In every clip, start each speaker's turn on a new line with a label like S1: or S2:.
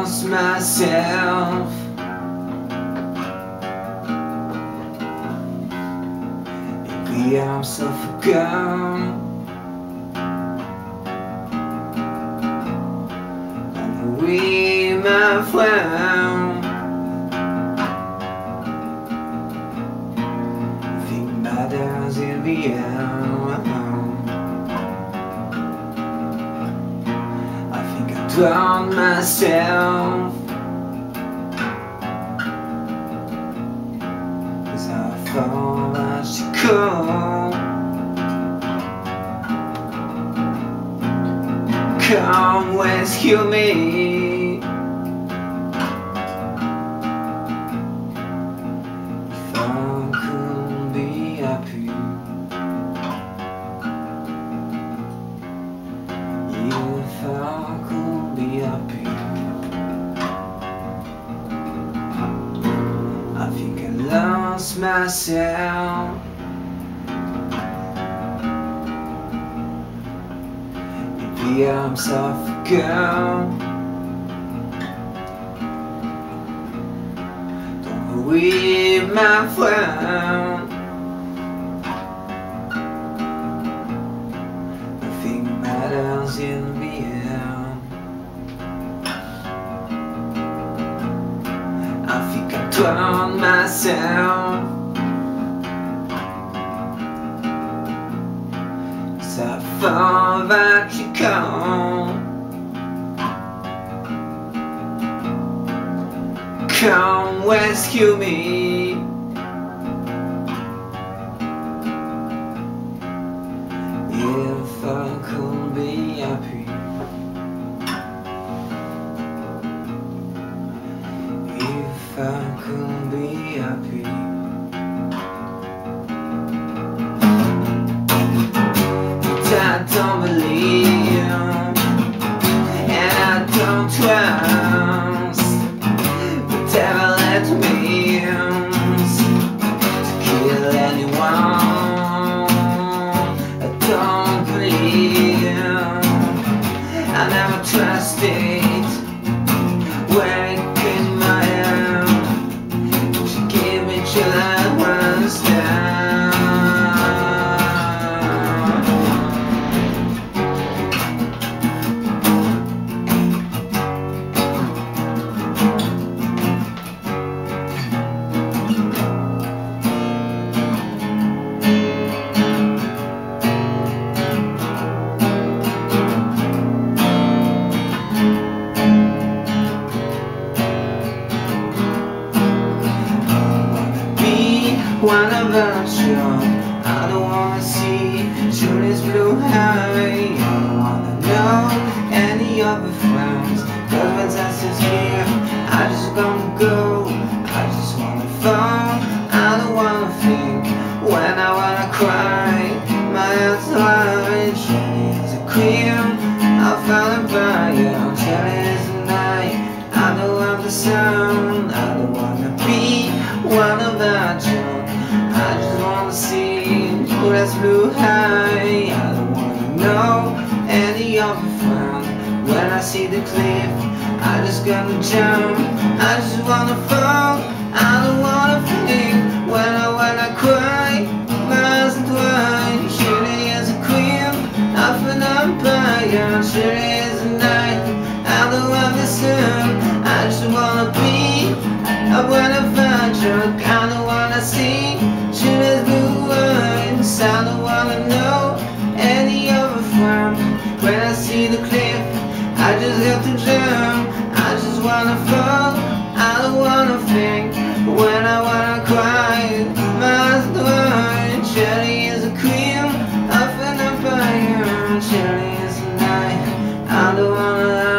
S1: lost myself the arms of a girl. And we, my friend, think matters in the end. I myself. Cause I thought I should go Come rescue me If I could be happy If I could happy I think I lost myself. In the arms of a girl Don't worry my friend Drowned myself. I thought that you come. Come rescue me. If I could be happy. But I don't believe And I don't trust give me wanna think. When I wanna cry, my heart's alive. Julie is a queen. I found a fire. Julie is a night. I don't want the sound. I don't wanna be one of that junk. I just wanna see who that's blue high. I don't wanna know any of your. When I see the cliff, I just gonna jump. I just wanna fall. I don't wanna think. I wanna find you, I don't wanna see. Julie's blue eyes. I don't wanna know any other friend. When I see the cliff, I just have to jump. I just wanna fall. I don't wanna think. When I wanna cry, my eyes dry. Julie is a queen of an empire. Julie is a knight. I don't wanna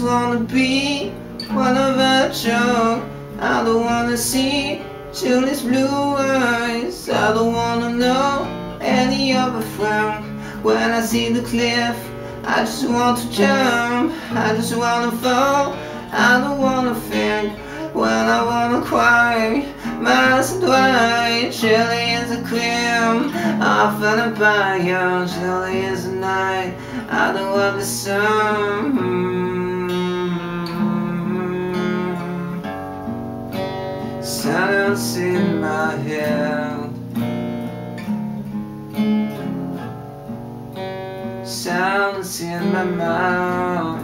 S1: just wanna be one of a joke. I don't wanna see Julie's blue eyes. I don't wanna know any other friend. When I see the cliff, I just want to jump. I just wanna fall. I don't wanna think when I wanna cry. And white, Julie as a cream. Often a fire, Julie as a night. I don't want the sun. Silence in my head. Silence in my mind.